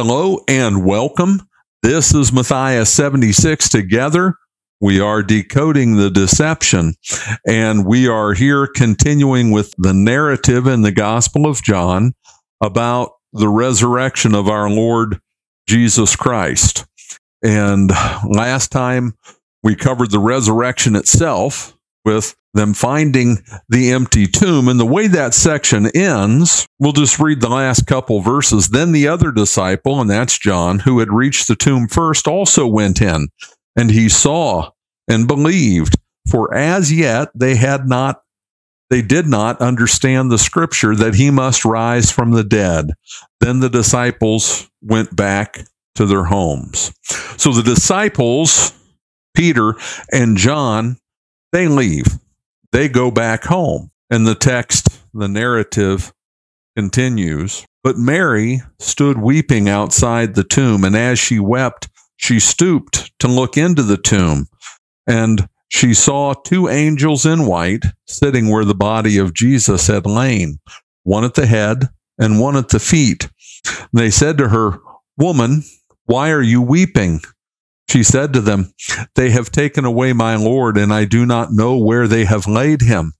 Hello and welcome. This is Matthias 76 together. We are decoding the deception and we are here continuing with the narrative in the Gospel of John about the resurrection of our Lord Jesus Christ. And last time we covered the resurrection itself with them finding the empty tomb. And the way that section ends, we'll just read the last couple verses. Then the other disciple, and that's John, who had reached the tomb first, also went in, and he saw and believed. For as yet they had not, they did not understand the scripture that he must rise from the dead. Then the disciples went back to their homes. So the disciples, Peter and John, they leave they go back home. And the text, the narrative continues. But Mary stood weeping outside the tomb, and as she wept, she stooped to look into the tomb, and she saw two angels in white sitting where the body of Jesus had lain, one at the head and one at the feet. They said to her, Woman, why are you weeping? She said to them, They have taken away my Lord, and I do not know where they have laid him.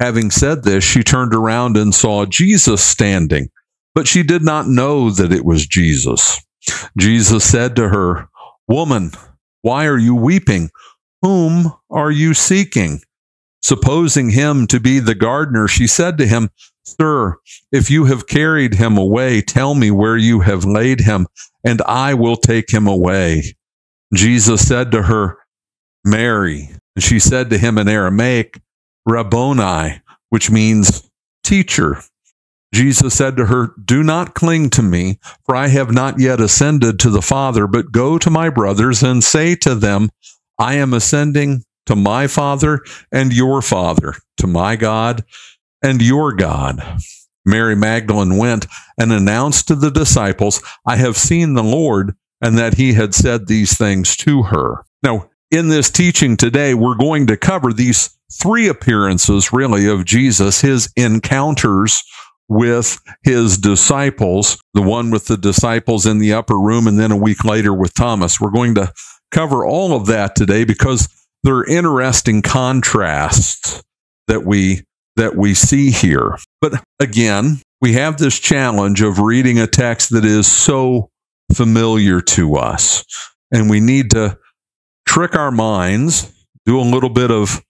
Having said this, she turned around and saw Jesus standing, but she did not know that it was Jesus. Jesus said to her, Woman, why are you weeping? Whom are you seeking? Supposing him to be the gardener, she said to him, Sir, if you have carried him away, tell me where you have laid him, and I will take him away. Jesus said to her, Mary. And she said to him in Aramaic, Rabboni, which means teacher. Jesus said to her, Do not cling to me, for I have not yet ascended to the Father, but go to my brothers and say to them, I am ascending to my Father and your Father, to my God and your God. Mary Magdalene went and announced to the disciples, I have seen the Lord and that he had said these things to her. Now, in this teaching today, we're going to cover these three appearances, really, of Jesus, his encounters with his disciples, the one with the disciples in the upper room, and then a week later with Thomas. We're going to cover all of that today because there are interesting contrasts that we that we see here. But again, we have this challenge of reading a text that is so familiar to us. And we need to trick our minds, do a little bit of,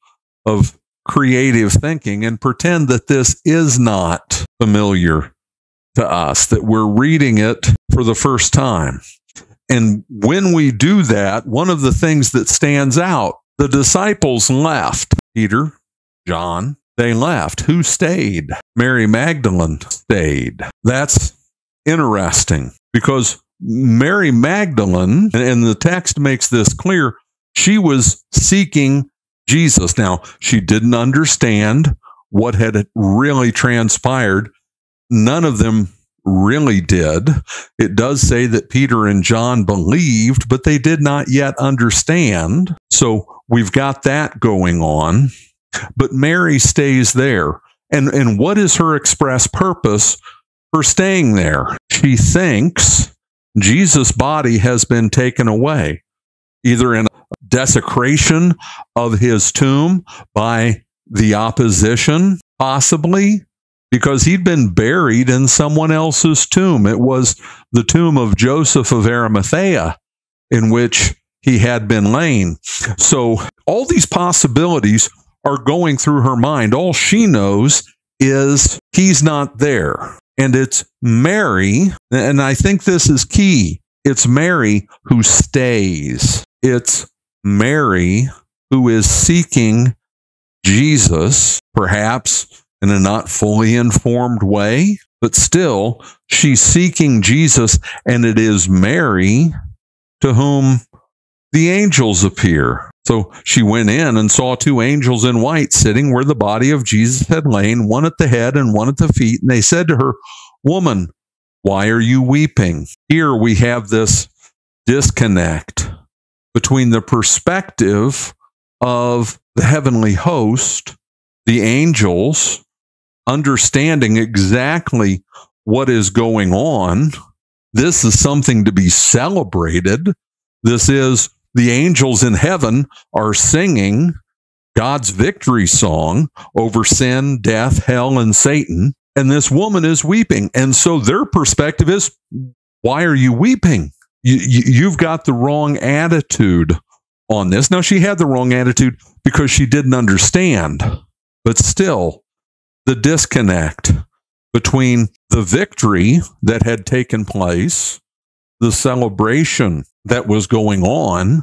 of creative thinking, and pretend that this is not familiar to us, that we're reading it for the first time. And when we do that, one of the things that stands out, the disciples left. Peter, John, they left. Who stayed? Mary Magdalene stayed. That's interesting because Mary Magdalene, and the text makes this clear, she was seeking Jesus. Now, she didn't understand what had really transpired. None of them really did. It does say that Peter and John believed, but they did not yet understand. So we've got that going on. But Mary stays there. And, and what is her express purpose for staying there? She thinks Jesus' body has been taken away, either in desecration of his tomb by the opposition, possibly because he'd been buried in someone else's tomb. It was the tomb of Joseph of Arimathea in which he had been lain. So all these possibilities are going through her mind. All she knows is he's not there. And it's Mary, and I think this is key. It's Mary who stays. It's Mary who is seeking Jesus, perhaps in a not fully informed way, but still, she's seeking Jesus, and it is Mary to whom the angels appear. So she went in and saw two angels in white sitting where the body of Jesus had lain, one at the head and one at the feet. And they said to her, Woman, why are you weeping? Here we have this disconnect between the perspective of the heavenly host, the angels, understanding exactly what is going on, This is something to be celebrated. This is the angels in heaven are singing God's victory song over sin, death, hell, and Satan. And this woman is weeping. And so their perspective is, why are you weeping? You, you, have got the wrong attitude on this. Now, she had the wrong attitude because she didn't understand, but still, the disconnect between the victory that had taken place, the celebration that was going on,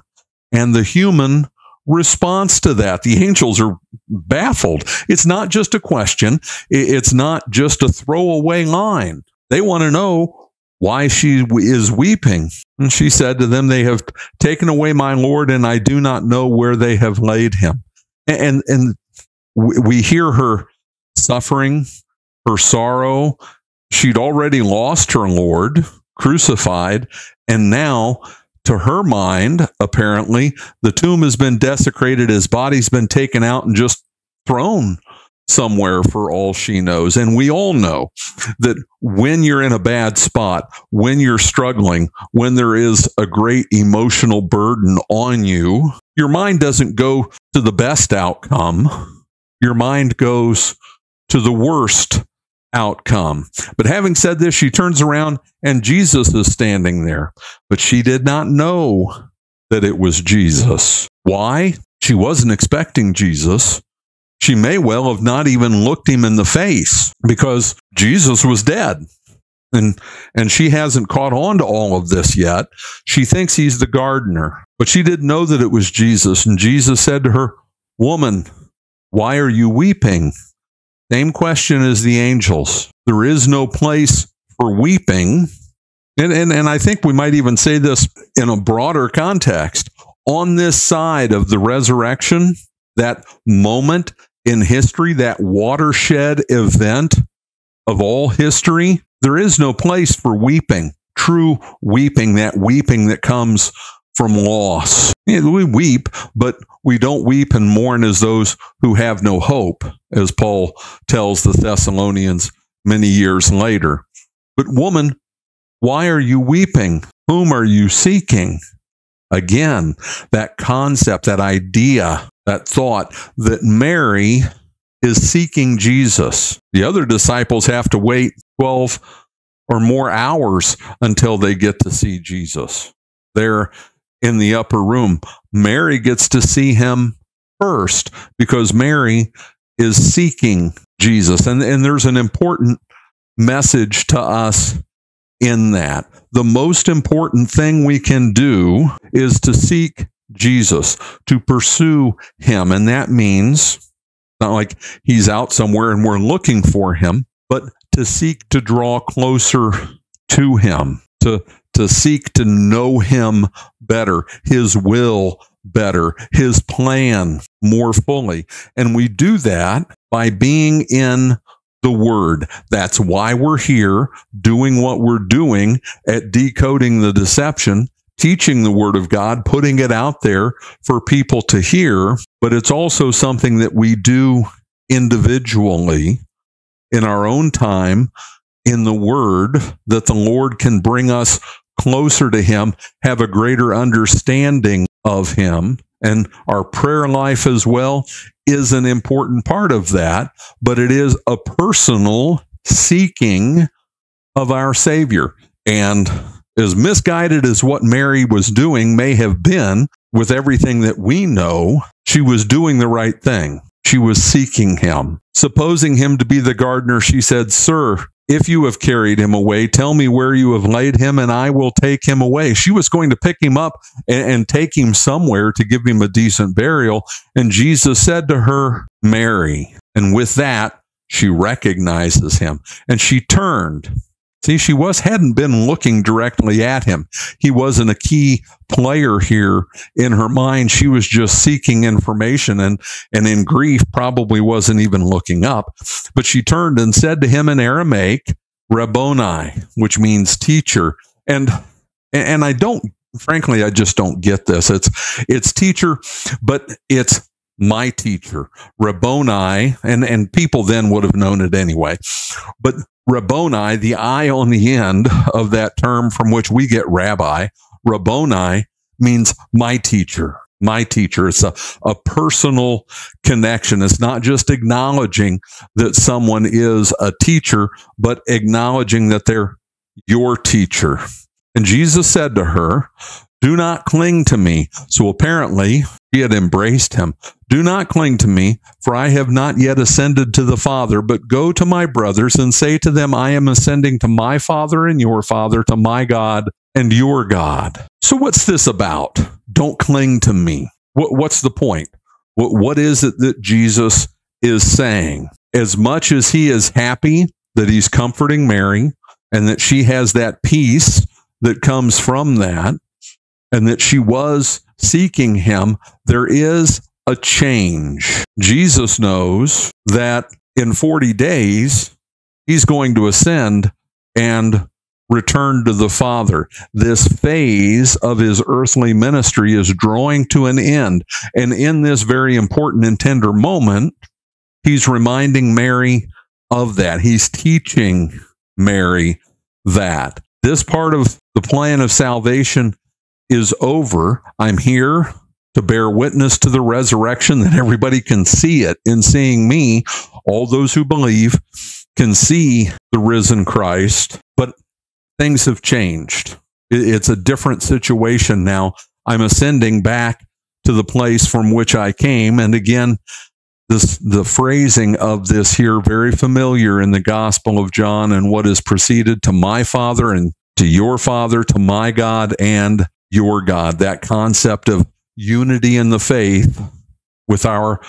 and the human response to that. The angels are baffled. It's not just a question, it's not just a throwaway line. They want to know why she is weeping. And she said to them, They have taken away my Lord, and I do not know where they have laid him. And, and we hear her suffering, her sorrow. She'd already lost her Lord, crucified, and now to her mind, apparently, the tomb has been desecrated, his body's been taken out and just thrown somewhere for all she knows. And we all know that when you're in a bad spot, when you're struggling, when there is a great emotional burden on you, your mind doesn't go to the best outcome. Your mind goes to the worst outcome. But having said this, she turns around and Jesus is standing there. But she did not know that it was Jesus. Why? She wasn't expecting Jesus. She may well have not even looked him in the face because Jesus was dead. And, and she hasn't caught on to all of this yet. She thinks he's the gardener, but she didn't know that it was Jesus. And Jesus said to her, Woman, why are you weeping? Same question as the angels. There is no place for weeping. And, and, and I think we might even say this in a broader context. On this side of the resurrection, that moment in history, that watershed event of all history, there is no place for weeping, true weeping, that weeping that comes from loss. We weep, but we don't weep and mourn as those who have no hope, as Paul tells the Thessalonians many years later. But, woman, why are you weeping? Whom are you seeking? Again, that concept, that idea, that thought that Mary is seeking Jesus. The other disciples have to wait 12 or more hours until they get to see Jesus. They're in the upper room. Mary gets to see him first because Mary is seeking Jesus. And, and there's an important message to us in that. The most important thing we can do is to seek Jesus, to pursue him. And that means not like he's out somewhere and we're looking for him, but to seek to draw closer to him, to to seek to know him better, his will better, his plan more fully. And we do that by being in the word. That's why we're here doing what we're doing at decoding the deception, teaching the word of God, putting it out there for people to hear. But it's also something that we do individually in our own time in the word that the Lord can bring us closer to Him, have a greater understanding of Him. And our prayer life as well is an important part of that, but it is a personal seeking of our Savior. And as misguided as what Mary was doing may have been, with everything that we know, she was doing the right thing. She was seeking him. Supposing him to be the gardener, she said, Sir, if you have carried him away, tell me where you have laid him, and I will take him away. She was going to pick him up and, and, take him somewhere to give him a decent burial. And Jesus said to her, Mary. And with that, she recognizes him and she turned See, she was hadn't been looking directly at him. He wasn't a key player here in her mind. She was just seeking information and and in grief probably wasn't even looking up. But she turned and said to him in Aramaic, Rabboni, which means teacher. And and I don't frankly I just don't get this. It's it's teacher, but it's my teacher, Rabboni, and, and people then would have known it anyway. But Rabboni, the I on the end of that term from which we get rabbi, Rabboni means my teacher, my teacher. It's a, a personal connection. It's not just acknowledging that someone is a teacher, but acknowledging that they're your teacher. And Jesus said to her, Do not cling to me. So apparently, she had embraced him. Do not cling to me, for I have not yet ascended to the Father, but go to my brothers and say to them, I am ascending to my Father and your Father, to my God and your God. So, what's this about? Don't cling to me. What, what's the point? What, what is it that Jesus is saying? As much as he is happy that he's comforting Mary and that she has that peace that comes from that, and that she was seeking him, there is a change. Jesus knows that in 40 days, he's going to ascend and return to the Father. This phase of his earthly ministry is drawing to an end. And in this very important and tender moment, he's reminding Mary of that. He's teaching Mary that. This part of the plan of salvation is over. I'm here to bear witness to the resurrection that everybody can see it in seeing me. All those who believe can see the risen Christ, but things have changed. It's a different situation now. I'm ascending back to the place from which I came. And again, this, the phrasing of this here very familiar in the Gospel of John and what is preceded to my Father and to your Father, to my God and your God. That concept of unity in the faith with our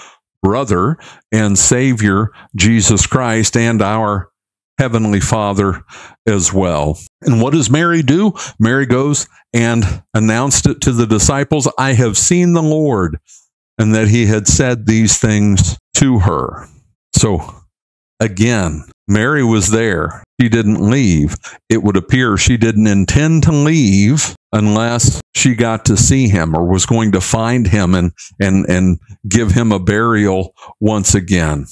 brother and Savior, Jesus Christ, and our Heavenly Father as well. And what does Mary do? Mary goes and announced it to the disciples I have seen the Lord, and that he had said these things to her. So again, Mary was there. She didn't leave. It would appear she didn't intend to leave unless she got to see him or was going to find him and and and give him a burial once again.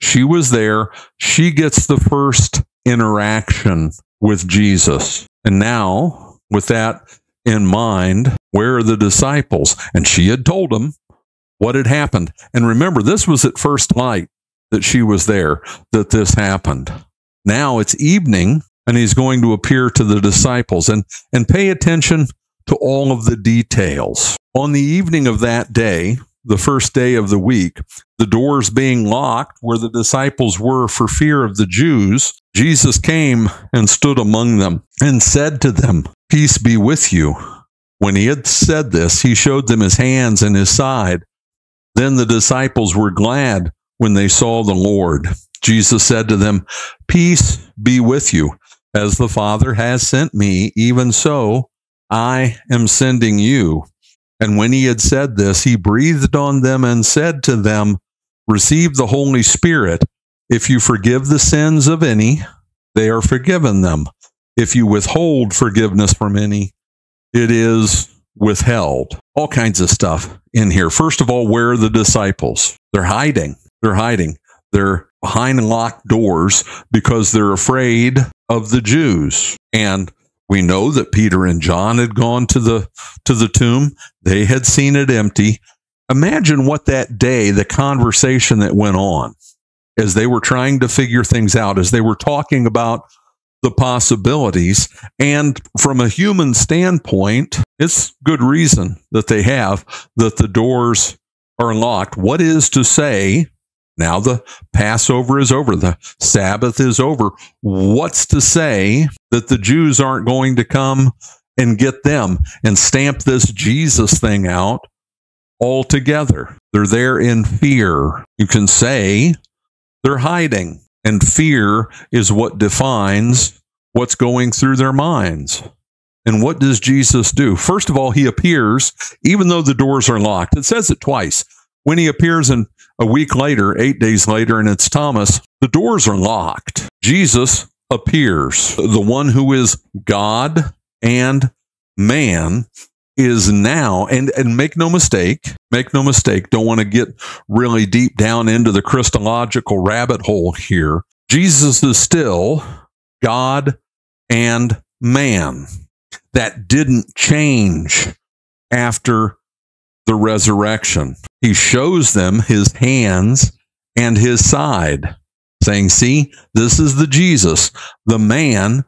She was there. She gets the first interaction with Jesus. And now, with that in mind, where are the disciples? And she had told them what had happened. And remember, this was at first light that she was there, that this happened. Now it's evening, and he's going to appear to the disciples and, and pay attention to all of the details. On the evening of that day, the first day of the week, the doors being locked where the disciples were for fear of the Jews, Jesus came and stood among them and said to them, Peace be with you. When he had said this, he showed them his hands and his side. Then the disciples were glad when they saw the Lord. Jesus said to them, Peace be with you. As the Father has sent me, even so I am sending you. And when he had said this, he breathed on them and said to them, Receive the Holy Spirit. If you forgive the sins of any, they are forgiven them. If you withhold forgiveness from any, it is withheld. All kinds of stuff in here. First of all, where are the disciples? They're hiding. They're hiding. They're behind locked doors because they're afraid of the Jews. And we know that Peter and John had gone to the to the tomb. They had seen it empty. Imagine what that day, the conversation that went on as they were trying to figure things out, as they were talking about the possibilities. And from a human standpoint, it's good reason that they have that the doors are locked. What is to say now the Passover is over, the Sabbath is over. What's to say that the Jews aren't going to come and get them and stamp this Jesus thing out altogether? They're there in fear. You can say they're hiding, and fear is what defines what's going through their minds. And what does Jesus do? First of all, he appears, even though the doors are locked. It says it twice. When he appears in a week later, eight days later, and it's Thomas, the doors are locked. Jesus appears. The one who is God and man is now, and, and make no mistake, make no mistake, don't want to get really deep down into the Christological rabbit hole here. Jesus is still God and man. That didn't change after the resurrection. He shows them his hands and his side, saying, See, this is the Jesus, the man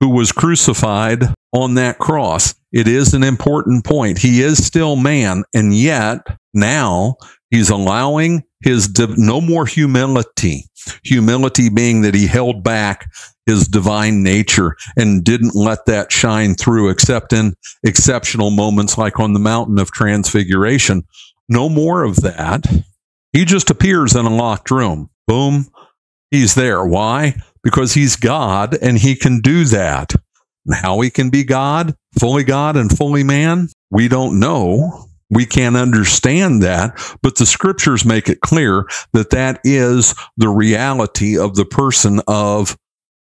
who was crucified on that cross. It is an important point. He is still man, and yet now he's allowing his no more humility. Humility being that he held back his divine nature and didn't let that shine through except in exceptional moments like on the mountain of transfiguration. No more of that. He just appears in a locked room. Boom. He's there. Why? Because he's God and he can do that. And how he can be God, fully God and fully man, we don't know. We can't understand that, but the scriptures make it clear that that is the reality of the person of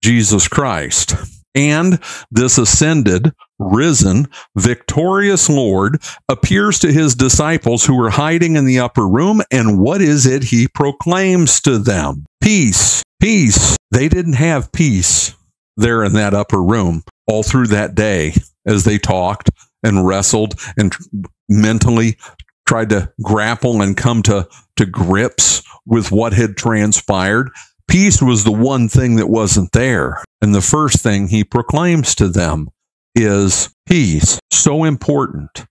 Jesus Christ. And this ascended, risen, victorious Lord appears to his disciples who are hiding in the upper room. And what is it he proclaims to them? Peace, peace. They didn't have peace there in that upper room all through that day as they talked and wrestled and mentally tried to grapple and come to, to grips with what had transpired. Peace was the one thing that wasn't there. And the first thing he proclaims to them is peace. So important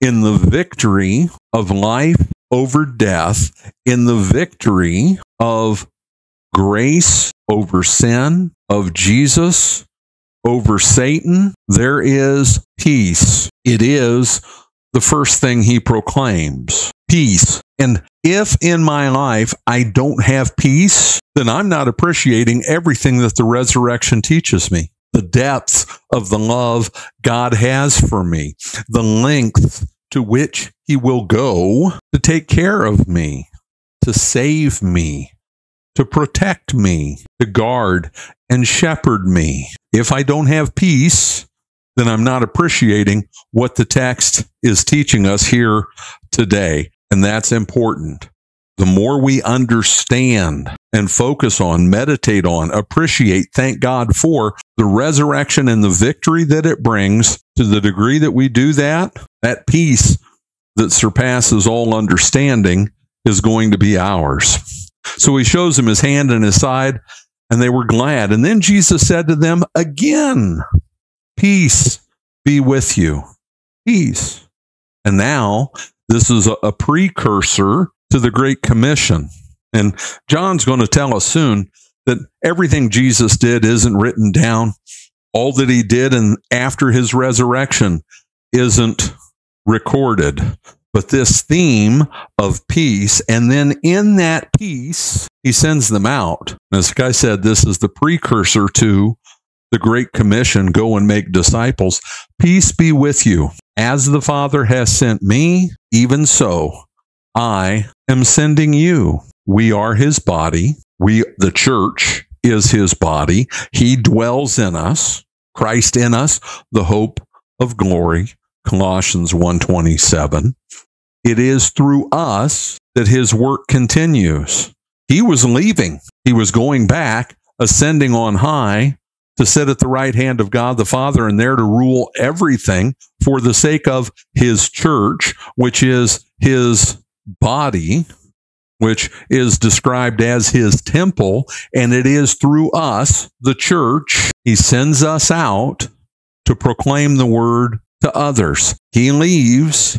in the victory of life over death, in the victory of grace over sin, of Jesus over Satan, there is peace. It is the first thing he proclaims peace. And if in my life I don't have peace, then I'm not appreciating everything that the resurrection teaches me. The depth of the love God has for me, the length to which he will go to take care of me, to save me, to protect me, to guard and shepherd me. If I don't have peace, then I'm not appreciating what the text is teaching us here today. And that's important. The more we understand and focus on, meditate on, appreciate, thank God for the resurrection and the victory that it brings, to the degree that we do that, that peace that surpasses all understanding is going to be ours. So he shows him his hand and his side, and they were glad. And then Jesus said to them again, Peace be with you. Peace. And now this is a, precursor to the Great Commission. And John's going to tell us soon that everything Jesus did isn't written down. All that he did and after his resurrection isn't recorded. But this theme of peace, and then in that peace, he sends them out. As Guy said, this is the precursor to the Great Commission go and make disciples. Peace be with you. As the Father has sent me, even so I am sending you. We are his body. We, the church, is his body. He dwells in us. Christ in us, the hope of glory. Colossians 127. It is through us that his work continues. He was leaving. He was going back, ascending on high to sit at the right hand of God the Father and there to rule everything for the sake of his church, which is his body, which is described as his temple. And it is through us, the church, he sends us out to proclaim the word to others. He leaves,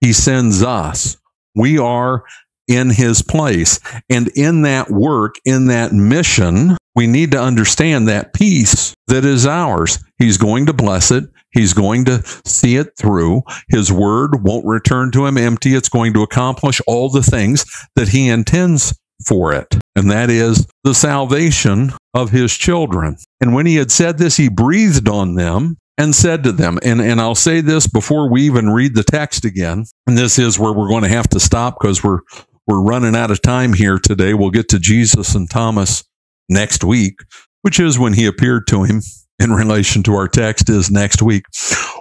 he sends us. We are in his place. And in that work, in that mission, we need to understand that peace that is ours. He's going to bless it. He's going to see it through. His word won't return to him empty. It's going to accomplish all the things that he intends for it. And that is the salvation of his children. And when he had said this, he breathed on them and said to them, and, and I'll say this before we even read the text again, and this is where we're going to have to stop because we're we're running out of time here today. We'll get to Jesus and Thomas next week, which is when he appeared to him in relation to our text is next week.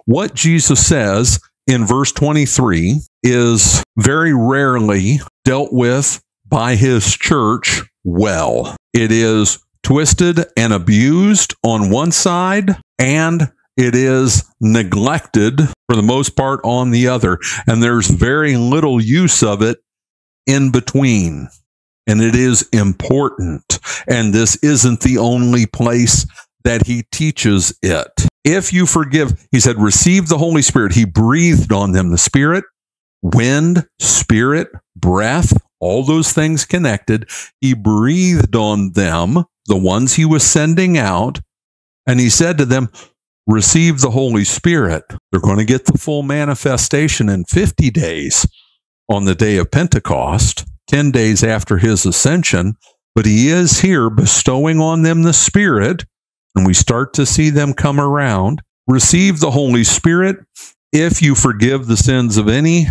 What Jesus says in verse 23 is very rarely dealt with by his church well. It is twisted and abused on one side, and it is neglected for the most part on the other. And there's very little use of it in between. And it is important. And this isn't the only place that he teaches it. If you forgive, he said, receive the Holy Spirit. He breathed on them the Spirit, wind, spirit, breath, all those things connected. He breathed on them, the ones he was sending out. And he said to them, receive the Holy Spirit. They're going to get the full manifestation in 50 days on the day of Pentecost, 10 days after his ascension. But he is here bestowing on them the Spirit, and we start to see them come around. Receive the Holy Spirit. If you forgive the sins of any,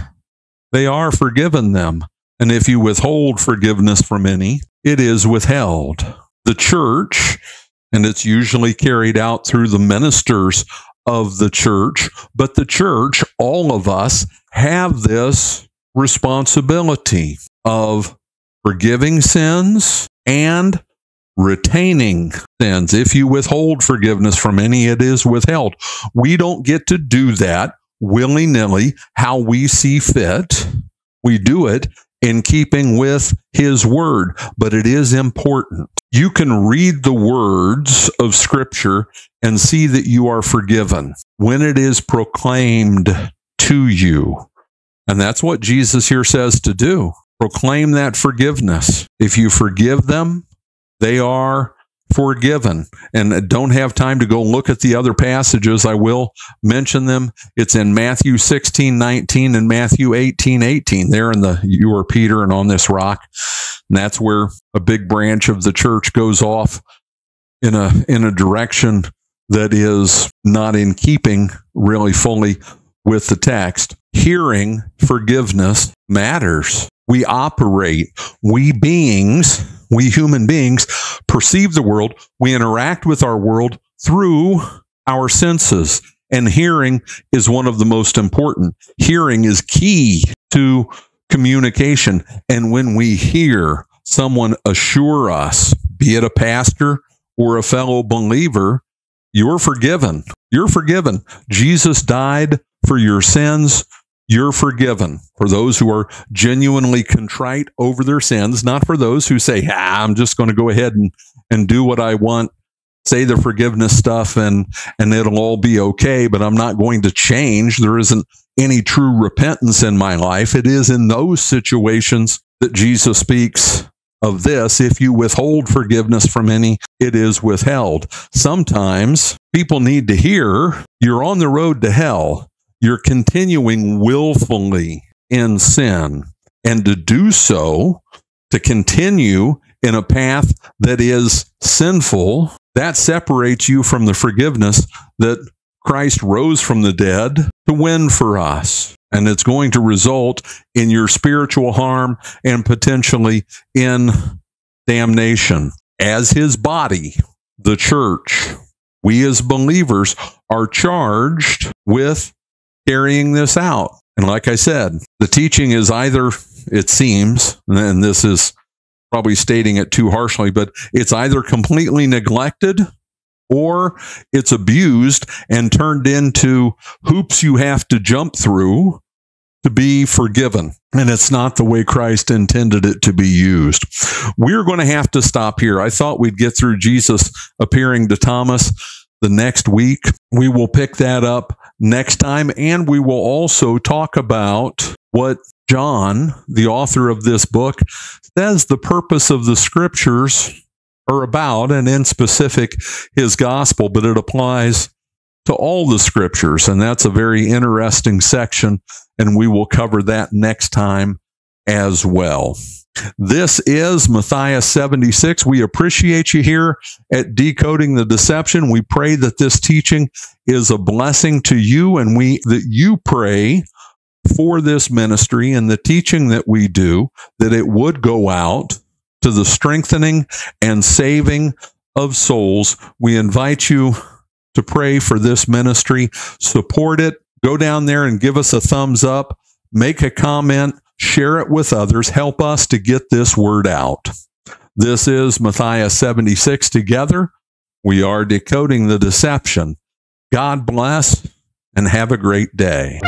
they are forgiven them. And if you withhold forgiveness from any, it is withheld. The church and it's usually carried out through the ministers of the church. But the church, all of us, have this responsibility of forgiving sins and retaining sins. If you withhold forgiveness from any, it is withheld. We don't get to do that willy nilly how we see fit. We do it in keeping with his word, but it is important. You can read the words of scripture and see that you are forgiven when it is proclaimed to you. And that's what Jesus here says to do. Proclaim that forgiveness. If you forgive them, they are forgiven. And don't have time to go look at the other passages. I will mention them. It's in Matthew 16, 19 and Matthew 18, 18. There in the you are Peter and on this rock. And that's where a big branch of the church goes off in a in a direction that is not in keeping really fully with the text. Hearing forgiveness matters. We operate, we beings, we human beings perceive the world, we interact with our world through our senses. And hearing is one of the most important. Hearing is key to communication. And when we hear someone assure us, be it a pastor or a fellow believer, you're forgiven. You're forgiven. Jesus died for your sins you're forgiven for those who are genuinely contrite over their sins, not for those who say, ah, I'm just going to go ahead and, and do what I want, say the forgiveness stuff and, and it'll all be okay, but I'm not going to change. There isn't any true repentance in my life. It is in those situations that Jesus speaks of this. If you withhold forgiveness from any, it is withheld. Sometimes people need to hear you're on the road to hell you're continuing willfully in sin. And to do so, to continue in a path that is sinful, that separates you from the forgiveness that Christ rose from the dead to win for us. And it's going to result in your spiritual harm and potentially in damnation. As his body, the church, we as believers are charged with carrying this out. And like I said, the teaching is either, it seems, and this is probably stating it too harshly, but it's either completely neglected or it's abused and turned into hoops you have to jump through to be forgiven. And it's not the way Christ intended it to be used. We're going to have to stop here. I thought we'd get through Jesus appearing to Thomas the next week. We will pick that up next time. And we will also talk about what John, the author of this book, says the purpose of the scriptures are about, and in specific, his gospel, but it applies to all the scriptures. And that's a very interesting section. And we will cover that next time as well. This is Matthias 76. We appreciate you here at Decoding the Deception. We pray that this teaching is a blessing to you and we that you pray for this ministry and the teaching that we do that it would go out to the strengthening and saving of souls. We invite you to pray for this ministry, support it, go down there and give us a thumbs up, make a comment share it with others, help us to get this word out. This is Matthias 76 together. We are decoding the deception. God bless and have a great day.